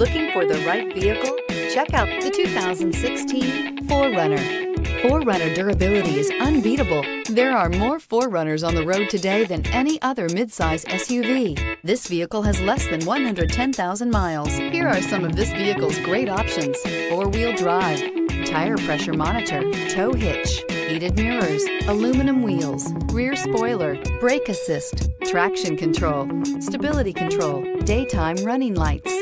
Looking for the right vehicle? Check out the 2016 4Runner. 4Runner durability is unbeatable. There are more 4Runners on the road today than any other midsize SUV. This vehicle has less than 110,000 miles. Here are some of this vehicle's great options. Four-wheel drive, tire pressure monitor, tow hitch, heated mirrors, aluminum wheels, rear spoiler, brake assist, traction control, stability control, daytime running lights.